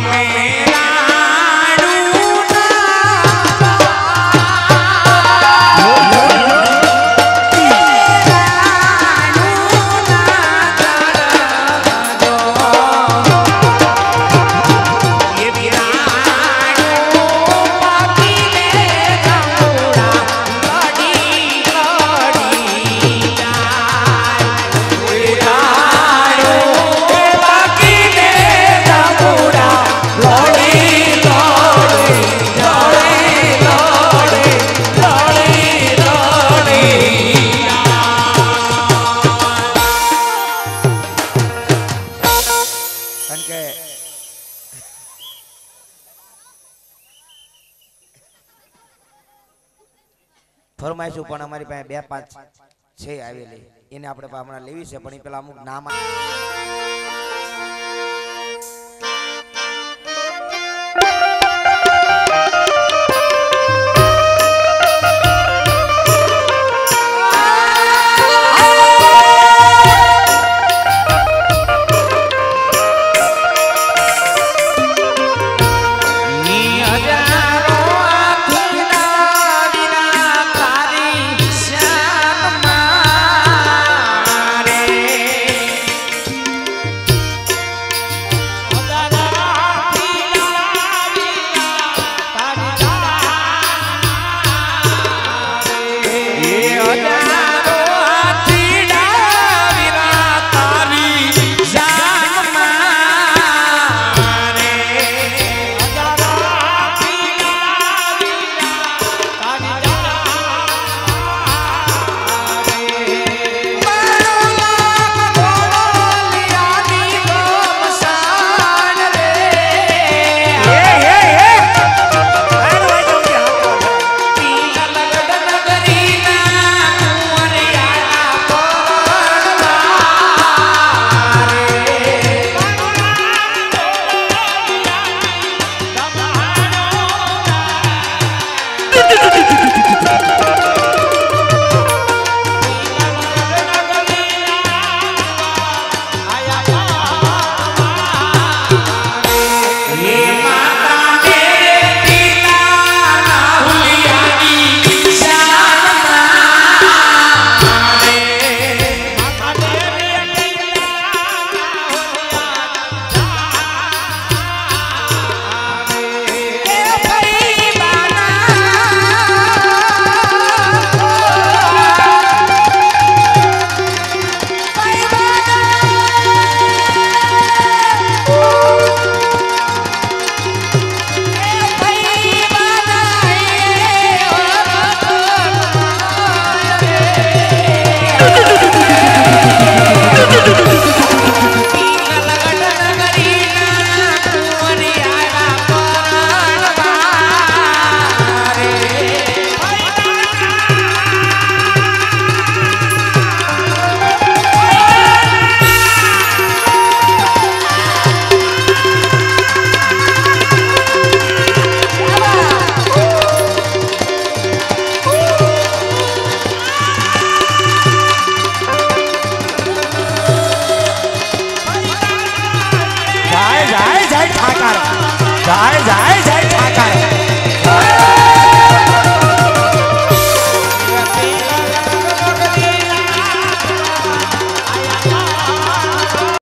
में ફરમાઈશું પણ અમારી પાસે બે પાંચ છે આવેલી. એને આપણે હમણાં લેવી છે, પણ એ પેલા અમુક નામ